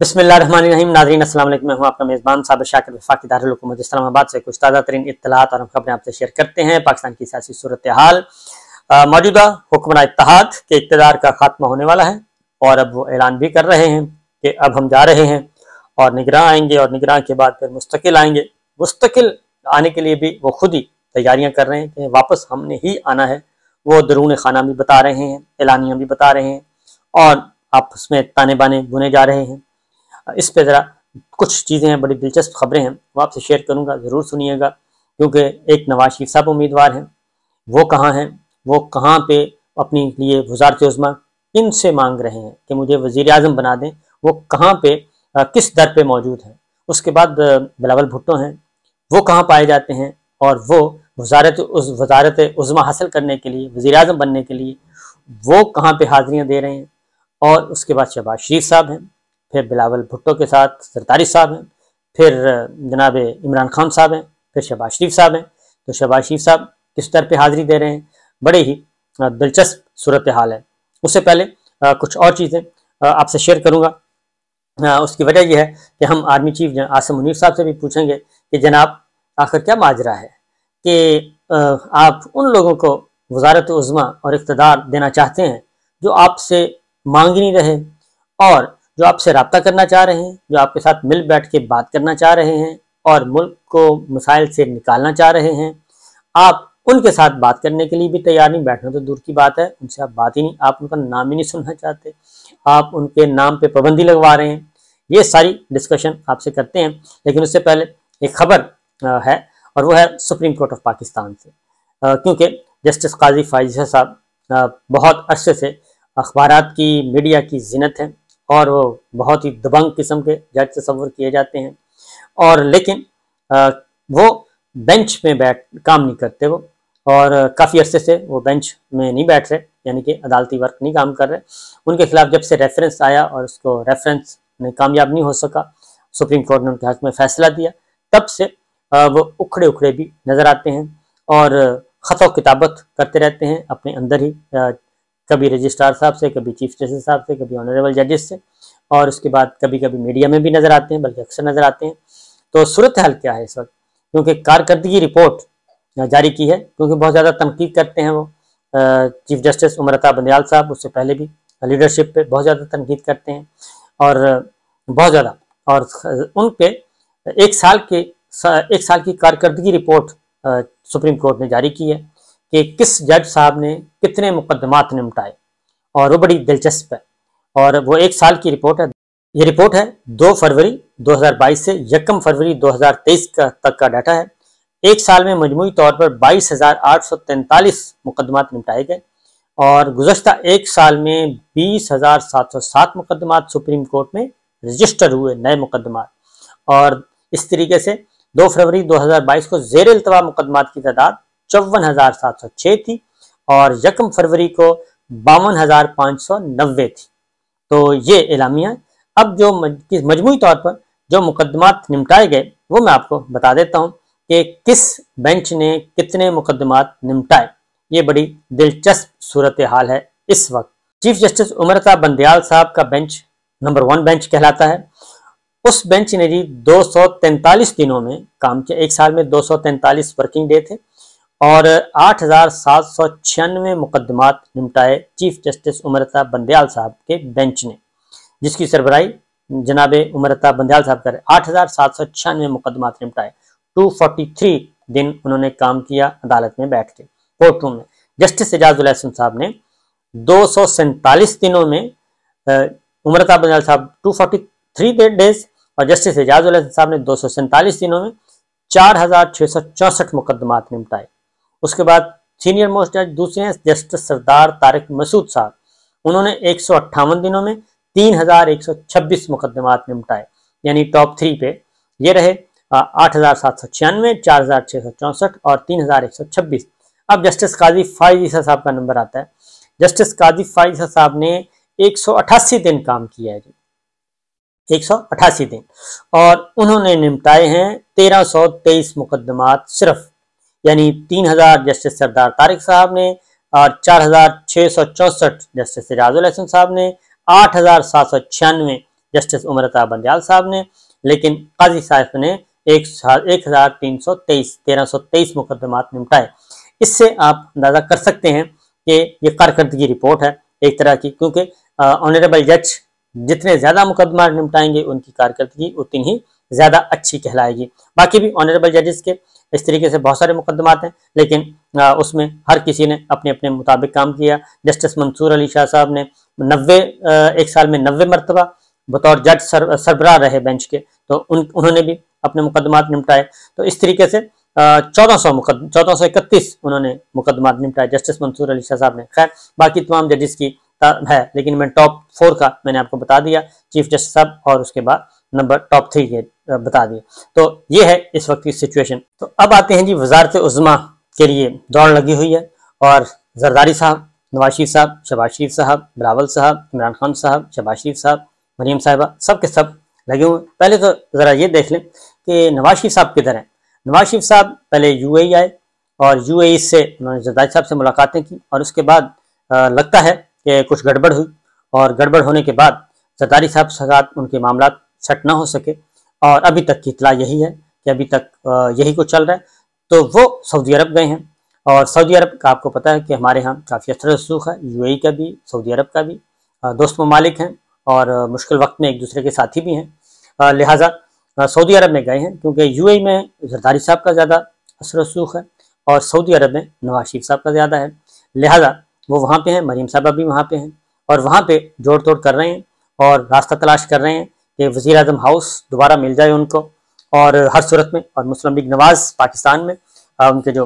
बिस्मिल्लाहिर्रहमानिर्रहीम। नाजरीन वालेकुम मैं आपका मेज़बान साबिर शाकिर वफाकी दारुलकूमत इस्लामाबाद से। कुछ ताज़ा तरीन इत्तलात और खबरें आपसे शेयर करते हैं। पाकिस्तान की सियासी सूरत हाल मौजूदा हुक्मरान इत्तेहाद के इकतदार का खात्मा होने वाला है और अब वो ऐलान भी कर रहे हैं कि अब हम जा रहे हैं और निगरान आएँगे और निगरान के बाद फिर मुस्तकिल आएँगे। मुस्तकिल आने के लिए भी वो खुद ही तैयारियाँ कर रहे हैं कि वापस हमने ही आना है। वो दरून खाना भी बता रहे हैं एलानियाँ भी बता रहे हैं और आपस में ताने बाने बुने जा रहे हैं। इस पे ज़रा कुछ चीज़ें हैं, बड़ी दिलचस्प खबरें हैं, वो आपसे शेयर करूँगा, ज़रूर सुनिएगा, क्योंकि एक नवाज़ शरीफ साहब उम्मीदवार हैं। वो कहाँ हैं? वो कहाँ पे अपने लिए वजारत उज़मा किन से मांग रहे हैं कि मुझे वज़ी अजम बना दें? वो कहाँ पे किस दर पे मौजूद हैं? उसके बाद बिलावल भुट्टो हैं। वो कहाँ पाए जाते हैं? और वो वजारत उस वजारत उज़मा हासिल करने के लिए वज़ी अजम बनने के लिए वो कहाँ पर हाजिरियाँ दे रहे हैं? और उसके बाद शहबाज शरीफ साहब हैं। फिर बिलावल भुट्टो के साथ सरतारी साहब हैं फिर जनाब इमरान खान साहब हैं फिर शहबाज शरीफ साहब हैं। तो शहबाज शरीफ साहब किस तरह पर हाजिरी दे रहे हैं? बड़े ही दिलचस्प सूरत हाल है। उससे पहले आ, कुछ और चीज़ें आपसे शेयर करूँगा। उसकी वजह यह है कि हम आर्मी चीफ आसम मुनीर साहब से भी पूछेंगे कि जनाब आखिर क्या माजरा है? कि आप उन लोगों को वजारत उज़मा और इकतदार देना चाहते हैं जो आपसे मांग नहीं रहे और जो आपसे रबता करना चाह रहे हैं, जो आपके साथ मिल बैठ के बात करना चाह रहे हैं और मुल्क को मसाइल से निकालना चाह रहे हैं, आप उनके साथ बात करने के लिए भी तैयार नहीं। बैठना तो दूर की बात है, उनसे आप बात ही नहीं, आप उनका नाम ही नहीं सुनना चाहते। आप उनके नाम पे पाबंदी लगवा रहे हैं। ये सारी डिस्कशन आपसे करते हैं, लेकिन उससे पहले एक खबर है और वो है सुप्रीम कोर्ट ऑफ़ पाकिस्तान से। क्योंकि जस्टिस काजी फाइजा साहब बहुत अरसे से अखबार की मीडिया की जिनत है। और वो बहुत ही दबंग किस्म के जज तस्वर किए जाते हैं। और लेकिन वो बेंच में बैठ, काम नहीं करते वो। और काफ़ी अरसे से वो बेंच में नहीं बैठ रहे, यानी कि अदालती वर्क नहीं काम कर रहे। उनके खिलाफ जब से रेफरेंस आया और उसको रेफरेंस में कामयाब नहीं हो सका, सुप्रीम कोर्ट ने उनके हक में फैसला दिया। तब से वो उखड़े उखड़े भी नज़र आते हैं और ख़त किताबत करते रहते हैं, अपने अंदर ही कभी रजिस्ट्रार साहब से, कभी चीफ जस्टिस साहब से, कभी ऑनरेबल जजेस से, और उसके बाद कभी कभी मीडिया में भी नज़र आते हैं, बल्कि अक्सर नज़र आते हैं। तो सूरत हाल क्या है इस वक्त? क्योंकि कारकर्दगी रिपोर्ट जारी की है, क्योंकि बहुत ज़्यादा तनकीद करते हैं वो चीफ जस्टिस उमरता बंदयाल साहब, उससे पहले भी लीडरशिप पे बहुत ज़्यादा तनकीद करते हैं, और बहुत ज़्यादा, और उन पे एक साल के, एक साल की कारकर्दगी रिपोर्ट सुप्रीम कोर्ट ने जारी की है। कि किस जज साहब ने कितने मुकदमात निपटाए। और वो बड़ी दिलचस्प है। और वो एक साल की रिपोर्ट है। ये रिपोर्ट है दो फरवरी 2022 से यकम फरवरी 2023 का तक का डाटा है। एक साल में मजमू तौर पर बाईस हज़ार आठ सौ तैंतालीस मुकदमात निपटाए गए। और गुजशत एक साल में बीस हज़ार सात सौ सात मुकदमात सुप्रीम कोर्ट में रजिस्टर हुए नए मुकदमात और इस तरीके से 2 फरवरी 2022 को जेर अल्तवा मुकदमात की तादाद चौवन हज़ार सात सौ छह थी और यकम फरवरी को बावन हज़ार पाँच सौ नब्बे थी। तो ये एलामिया अब जो मजमू तौर पर जो मुकदमात निपटाए गए, वो मैं आपको बता देता हूँ कि किस बेंच ने कितने मुकदमात निपटाए। ये बड़ी दिलचस्प सूरत हाल है इस वक्त। चीफ जस्टिस उमरता बंदयाल साहब का बेंच नंबर वन बेंच कहलाता है। उस बेंच ने जी 243 दिनों में काम किया। एक साल में 243 वर्किंग डे थे। और आठ हज़ार सात सौ छियानवे मुकदमात निपटाए चीफ जस्टिस उमरता बंदयाल साहब के बेंच ने, जिसकी सरबराही जनाब उमरता बंदयाल साहब कर आठ हज़ार सात सौ छियानवे मुकदमात निपटाए। टू फोर्टी थ्री दिन उन्होंने काम किया, अदालत में बैठ के कोर्ट रूम में। जस्टिस एजाजुल साहब ने दो सौ सैंतालीस दिनों में उमरता बंदयाल साहब टू फोर्टी थ्री डेज़ और जस्टिस एजाजुल साहब ने दो सौ सैंतालीस दिनों में चार हज़ार छः सौ चौसठ मुकदमात निपटाए। उसके बाद सीनियर मोस्ट जज, दूसरे हैं जस्टिस सरदार तारिक मसूद साहब। उन्होंने एक सौ अट्ठावन दिनों में तीन हज़ार एक सौ छब्बीस मुकदमात निपटाए, यानी टॉप थ्री पे। ये रहे आठ हज़ार सात सौ छियानवे, चार हज़ार छः सौ चौंसठ और तीन हज़ार एक सौ छब्बीस। अब जस्टिस काजी फाइज साहब का नंबर आता है। जस्टिस काजी फाइज साहब ने एक सौ अठासी दिन काम किया है जी। एक सौ अठासी दिन। और उन्होंने निपटाए हैं तेरह सौ तेईस मुकदमात सिर्फ़। यानी तीन हज़ार जस्टिस सरदार तारिक साहब ने और चार हज़ार छः सौ चौसठ जस्टिस सिराजुल हसन साहब ने, आठ हज़ार सात सौ छियानवे जस्टिस उमरता बंदयाल साहब ने, लेकिन काजी साहब ने एक एक हज़ार तीन सौ तेईस, तेरह सौ तेईस मुकदमात निपटाए। इससे आप अंदाज़ा कर सकते हैं कि ये कारकर्दगी रिपोर्ट है एक तरह की, क्योंकि ऑनरेबल जज जितने ज़्यादा मुकदमा निपटाएँगे, उनकी कारकर्दगी उतनी ही ज़्यादा अच्छी कहलाएगी। बाकी भी ऑनरेबल जजेस के इस तरीके से बहुत सारे मुकदमात हैं लेकिन उसमें हर किसी ने अपने अपने मुताबिक काम किया। जस्टिस मंसूर अली शाह साहब ने नब्बे एक साल में नब्बे मरतबा बतौर जज सर, सरबराह रहे बेंच के तो उन उन्होंने भी अपने मुकदमात निपटाए। तो इस तरीके से चौदह सौ मुकद चौदह सौ इकतीस उन्होंने मुकदमात निपटाए जस्टिस मंसूर अली शाह साहब ने। खैर बाकी तमाम जजेस की है लेकिन मैं टॉप फोर का मैंने आपको बता दिया चीफ जस्टिस साहब और उसके बाद नंबर टॉप थ्री के बता दिए। तो ये है इस वक्त की सिचुएशन तो अब आते हैं जी वजारत उज़मा के लिए। दौड़ लगी हुई है और जरदारी साहब, नवाज़ शरीफ साहब शबाज शरीफ साहब बिलावल साहब, इमरान खान साहब शबाज शरीफ साहब मरीम साहिबा, सब के सब लगे हुए पहले तो ज़रा ये देख लें कि नवाज़ शरीफ साहब किधर हैं। नवाज़ शरीफ साहब पहले यू आए और यू से उन्होंने जरदारी साहब से मुलाकातें की और उसके बाद लगता है कि कुछ गड़बड़ हुई और गड़बड़ होने के बाद जरदारी साहब से उनके मामला सेट ना हो सके। और अभी तक की इतला यही है कि अभी तक यही कुछ चल रहा है। तो वो सऊदी अरब गए हैं और सऊदी अरब का आपको पता है कि हमारे यहाँ काफ़ी असर रसूख है यू का भी, सऊदी अरब का भी दोस्त ममालिक हैं और मुश्किल वक्त में एक दूसरे के साथी भी हैं। लिहाजा सऊदी अरब में गए हैं क्योंकि यू में जरदारी साहब का ज़्यादा असर रसूख है और सऊदी अरब में नवाज़ शरीफ साहब का ज़्यादा है। लिहाजा, वो वहाँ पे हैं मरीम साहबा भी वहाँ पे हैं और वहाँ पे जोड़ तोड़ कर रहे हैं और रास्ता तलाश कर रहे हैं। कि वज़ी अजम हाउस दोबारा मिल जाए उनको और हर सूरत में और मुस्लिम लीग नवाज़ पाकिस्तान में उनके जो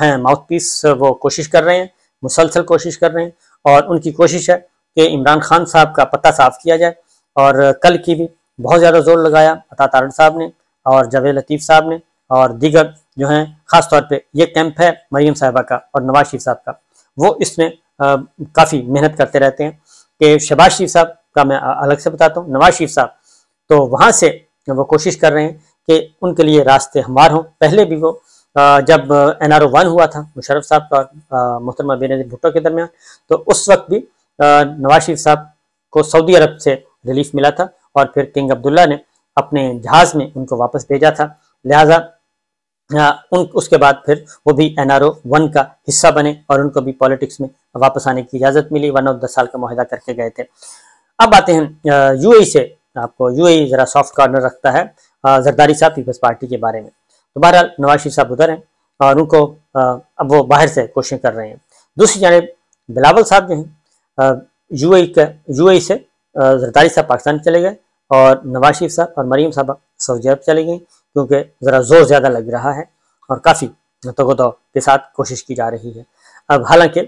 हैं माउथ पीस वो कोशिश कर रहे हैं, मुसलसल कोशिश कर रहे हैं और उनकी कोशिश है कि इमरान खान साहब का पता साफ़ किया जाए और कल की भी बहुत ज़्यादा ज़ोर लगाया अता तारण साहब ने और जवेद लतीफ़ साहब ने और दीगर जो हैं ख़ास तौर पे ये कैंप है मरीम साहबा का और नवाज़ शरीफ साहब का। वो इसमें काफ़ी मेहनत करते रहते हैं कि शबाज शरीफ साहब का मैं अलग से बताता हूँ, नवाज़ शरीफ साहब तो वहाँ से वो कोशिश कर रहे हैं कि उनके लिए रास्ते हमार हों। पहले भी वो जब एन आर ओ वन हुआ था मुशरफ साहब का मोहतरमा बेनजीर भुट्टो के दरमियान तो उस वक्त भी नवाज़ शरीफ साहब को सऊदी अरब से रिलीफ मिला था और फिर किंग अब्दुल्ला ने अपने जहाज़ में उनको वापस भेजा था। लिहाजा उन, उसके बाद फिर वो भी एन आर ओ वन का हिस्सा बने और उनको भी पॉलिटिक्स में वापस आने की इजाज़त मिली, वन और दस साल का माहिदा करके गए थे। अब आते हैं यू से। आपको यू ज़रा सॉफ्ट कॉर्नर रखता है जरदारी साहब पीपल्स पार्टी के बारे में। तो बहरहाल, नवाज़ शरीफ साहब उधर हैं और उनको अब वो बाहर से कोशिश कर रहे हैं। दूसरी जानब, बिलावल साहब जो हैं यू का यू से जरदारी साहब पाकिस्तान चले गए, और नवाज़ शरीफ साहब और मरीम साहब सऊदी अरब चले गई क्योंकि ज़रा ज़ोर ज़्यादा लग रहा है और काफ़ी तगोदो के साथ कोशिश की जा रही है। अब हालाँकि,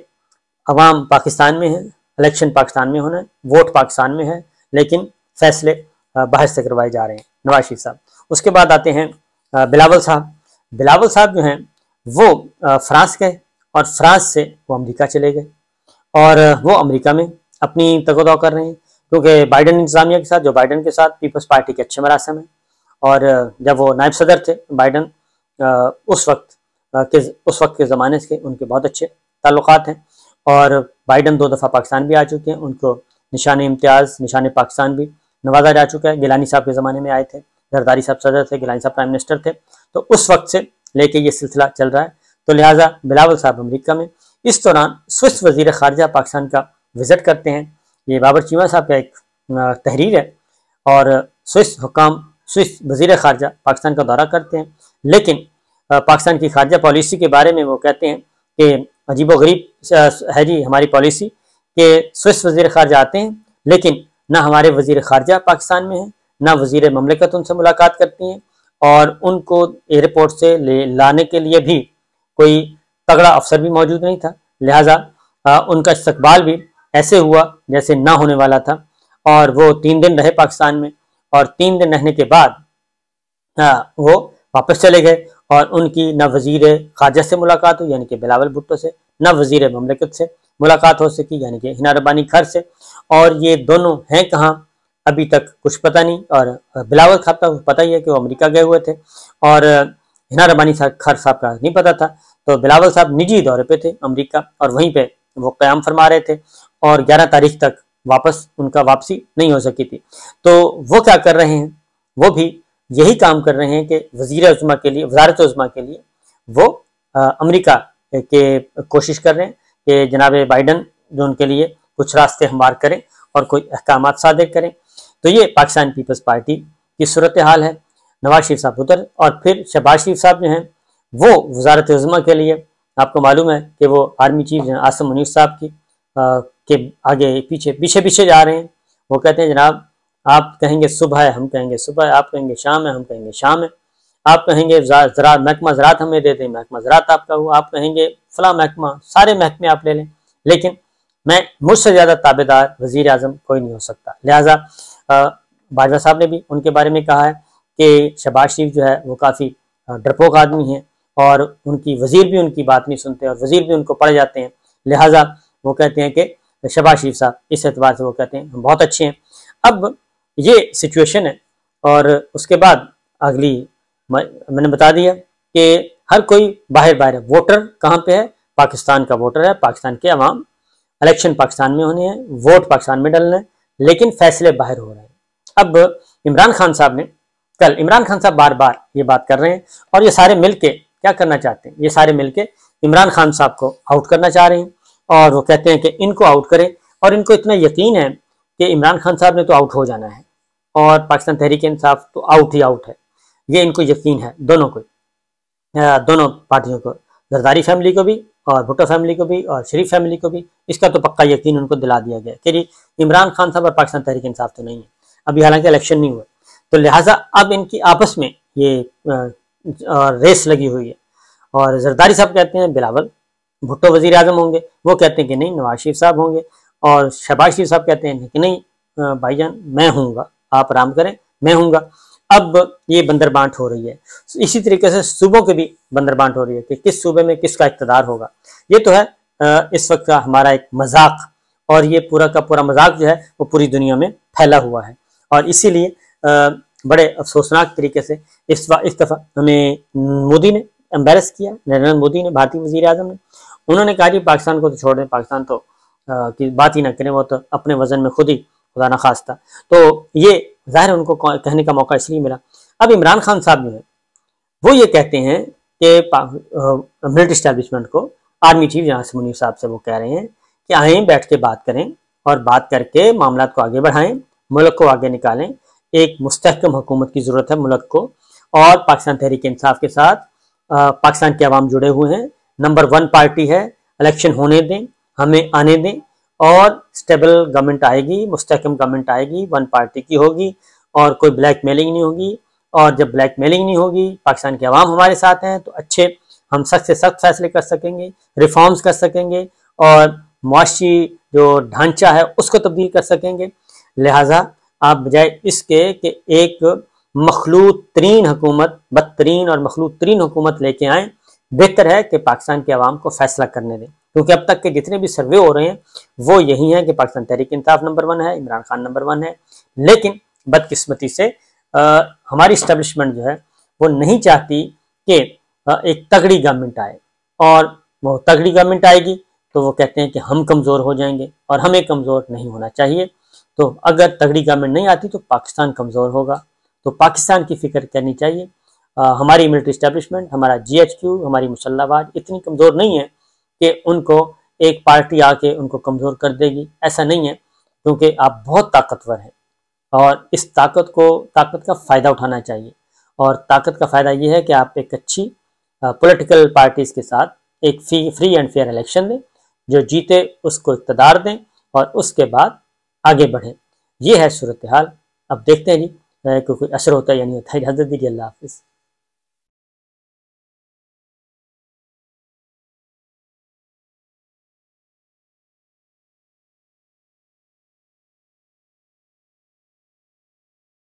अवाम पाकिस्तान में है इलेक्शन पाकिस्तान में होना है वोट पाकिस्तान में है, लेकिन फैसले बाहर से करवाए जा रहे हैं, नवाज़ शरीफ साहब। उसके बाद आते हैं बिलावल साहब। बिलावल साहब जो हैं, वो फ्रांस गए और फ्रांस से वो अमेरिका चले गए और वो अमेरिका में अपनी तगोदौ कर रहे हैं क्योंकि बाइडन इंतजामिया के साथ, जो बाइडन के साथ पीपल्स पार्टी के अच्छे मरासम हैं और जब वो नायब सदर थे, बाइडन उस वक्त के, उस वक्त के ज़माने से उनके बहुत अच्छे ताल्लुक हैं और बाइडन दो दफ़ा पाकिस्तान भी आ चुके हैं, उनको निशान इम्तियाज़, निशान पाकिस्तान भी नवाजा जा चुका है। गिलानी साहब के ज़माने में आए थे जरदारी साहब सदर थे, गिलानी साहब प्राइम मिनिस्टर थे। तो उस वक्त से लेके ये सिलसिला चल रहा है। तो लिहाजा बिलावल साहब अमरीका में इस दौरान स्विस वज़ीर खारजा पाकिस्तान का विज़िट करते हैं। ये बाबर चीमा साहब का एक तहरीर है और स्विस हुकाम, स्विस वज़ीर खारजा पाकिस्तान का दौरा करते हैं। लेकिन पाकिस्तान की खारजा पॉलिसी के बारे में वो कहते हैं कि अजीब व गरीब है जी हमारी पॉलिसी कि स्विस वज़ीर खारजा आते हैं। लेकिन ना हमारे वज़ीर खारजा पाकिस्तान में है ना वज़ीर ममलिकत उनसे मुलाकात करती हैं और उनको एयरपोर्ट से ले लाने के लिए भी कोई तगड़ा अफसर भी मौजूद नहीं था। लिहाजा उनका इस्तबाल भी ऐसे हुआ जैसे ना होने वाला था और वो तीन दिन रहे पाकिस्तान में और तीन दिन रहने के बाद आ, वो वापस चले गए और उनकी न वज़ीर खारजा से मुलाकात हुई यानी कि बिलावल भुट्टो से ना वज़ीर ममलिकत से। मुलाकात हो सकी, यानी कि हिना रबानी घर से। और ये दोनों हैं कहाँ? अभी तक कुछ पता नहीं और बिलावल खाब का पता ही है कि वो अमेरिका गए हुए थे। और हिना रबानी साहब खर साहब का नहीं पता था तो बिलावल साहब निजी दौरे पे थे अमेरिका और वहीं पे वो क्याम फरमा रहे थे और 11 तारीख तक वापस उनका वापसी नहीं हो सकी थी। तो वो क्या कर रहे हैं? वो भी यही काम कर रहे हैं कि वज़ीर उजमा के लिए, वजारत उजमा के लिए वो अमरीका के कोशिश कर रहे हैं। कि जनाब बाइडन जो उनके लिए कुछ रास्ते हमवार करें और कोई अहकाम सादे करें। तो ये पाकिस्तान पीपल्स पार्टी की सूरत हाल है नवाज़ शरीफ साहब उधर और फिर शहबाज शरीफ साहब जो हैं वो वजारत उजमा के लिए आपको मालूम है कि वो आर्मी चीफ आसम मुनीर साहब की आ, के आगे पीछे पीछे पीछे जा रहे हैं। वो कहते हैं जनाब आप कहेंगे सुबह है हम कहेंगे सुबह है आप कहेंगे शाम है हम कहेंगे शाम है। आप कहेंगे ज़रा महकमा ज़रात हमें दे दें महकमा ज़रात आपका हो आप कहेंगे फला महकमा, सारे महकमे आप ले लें। लेकिन मैं मुझसे ज़्यादा ताबेदार वज़ीर अजम कोई नहीं हो सकता। लिहाजा बाजवा साहब ने भी उनके बारे में कहा है कि शहबाज शरीफ जो है, वो काफ़ी डरपोक आदमी हैं और उनकी वज़ीर भी उनकी बात नहीं सुनते और वज़ीर भी उनको पढ़ जाते हैं। लिहाजा, वो कहते हैं कि शहबाज शरीफ साहब, इस एतबार से वो कहते हैं हम बहुत अच्छे हैं। अब ये सिचुएशन है और उसके बाद अगली मैंने बता दिया कि हर कोई बाहर बाहर है। वोटर कहाँ पे है? पाकिस्तान का वोटर है। पाकिस्तान के अवाम इलेक्शन पाकिस्तान में होने हैं। वोट पाकिस्तान में डलने हैं। लेकिन फैसले बाहर हो रहे हैं। अब इमरान खान साहब ने कल, इमरान खान साहब बार बार ये बात कर रहे हैं और ये सारे मिलके क्या करना चाहते हैं? ये सारे मिलके इमरान खान साहब को आउट करना चाह रहे हैं और वो कहते हैं कि इनको आउट करें और इनको इतना यकीन है कि इमरान खान साहब ने तो आउट हो जाना है और पाकिस्तान तहरीक इंसाफ तो आउट ही आउट है। ये इनको यकीन है दोनों को। दोनों पार्टियों को, जरदारी फैमिली को भी और भुट्टो फैमिली को भी और शरीफ फैमिली को भी। इसका तो पक्का यकीन उनको दिला दिया गया कि इमरान खान साहब और पाकिस्तान तहरीक इंसाफ तो नहीं है। अभी हालाँकि इलेक्शन नहीं हुआ। तो लिहाजा अब इनकी आपस में ये रेस लगी हुई है। और जरदारी साहब कहते हैं, बिलावल, भुट्टो वजी आज़म होंगे। वो कहते हैं कि नहीं, नवाज़ शरीफ साहब होंगे। और शहबाज शरीफ साहब कहते हैं कि नहीं भाईजान, मैं हूँगा, आप आराम करें, मैं हूँगा। अब ये बंदर बांट हो रही है। इसी तरीके से सूबों के भी बंदर बांट हो रही है कि किस सूबे में किसका इकतदार होगा। ये तो है इस वक्त का हमारा एक मज़ाक और ये पूरा का पूरा मज़ाक जो है वो पूरी दुनिया में फैला हुआ है। और इसीलिए बड़े अफसोसनाक तरीके से इस इस दफ़ा हमें मोदी ने एम्बेरस किया नरेंद्र मोदी ने भारतीय वज़ीर आज़म ने। उन्होंने कहा कि पाकिस्तान को तो छोड़ दें पाकिस्तान तो आ, की बात ही ना करें वो तो अपने वज़न में खुद ही खुदा न खास्ता। तो ये ज़ाहिर उनको कहने का मौका इसलिए मिला। अब इमरान खान साहब जो है, वो ये कहते हैं कि मिलिट्री स्टैब्लिशमेंट को आर्मी चीफ जहाँ से मुनीर साहब से वो कह रहे हैं कि आए, बैठ के बात करें और बात करके मामला को आगे बढ़ाएँ, मुल्क को आगे निकालें। एक मुस्तकम हुकूमत की ज़रूरत है मुल्क को और पाकिस्तान तहरीक इंसाफ के साथ पाकिस्तान के अवाम जुड़े हुए हैं। नंबर वन पार्टी है, इलेक्शन होने दें, हमें आने दें। और स्टेबल गवर्नमेंट आएगी मुस्तकम गवर्नमेंट आएगी वन पार्टी की होगी और कोई ब्लैक मेलिंग नहीं होगी। और जब ब्लैक मेलिंग नहीं होगी, पाकिस्तान के अवाम हमारे साथ हैं तो अच्छे हम सख्त से सख्त फैसले कर सकेंगे रिफॉर्म्स कर सकेंगे और मुआशी जो ढांचा है, उसको तब्दील कर सकेंगे। लिहाजा आप बजाय इसके कि एक मखलूत तरीन हुकूमत, बदतरीन और मखलूत तरीन हुकूमत लेके आए, बेहतर है कि पाकिस्तान के अवाम को फैसला करने दें। क्योंकि अब तक के जितने भी सर्वे हो रहे हैं वो यही है कि पाकिस्तान तहरीक इंसाफ नंबर वन है इमरान खान नंबर वन है। लेकिन बदकिस्मती से आ, हमारी इस्टेब्लिशमेंट जो है वो नहीं चाहती कि एक तगड़ी गवर्नमेंट आए। और वो तगड़ी गवर्नमेंट आएगी तो वो कहते हैं कि हम कमज़ोर हो जाएँगे और हमें कमज़ोर नहीं होना चाहिए। तो अगर तगड़ी गवर्नमेंट नहीं आती तो पाकिस्तान कमज़ोर होगा। तो पाकिस्तान की फ़िक्र करनी चाहिए। आ, हमारी मिलिट्री इस्टेब्लिशमेंट हमारा जीएचक्यू हमारी मुसल्लाबाज इतनी कमज़ोर नहीं है कि उनको एक पार्टी आके उनको कमज़ोर कर देगी। ऐसा नहीं है, क्योंकि आप बहुत ताकतवर हैं और इस ताकत को, ताकत का फ़ायदा उठाना चाहिए। और ताकत का फ़ायदा ये है कि आप एक अच्छी पॉलिटिकल पार्टीज़ के साथ एक free free and fair election दें, जो जीते उसको इकतदार दें और उसके बाद आगे बढ़ें। ये है सूरत हाल। अब देखते हैं जी कोई असर होता है या नहीं होता है। इजाज़त दीजिए, अल्लाह हाफिज़।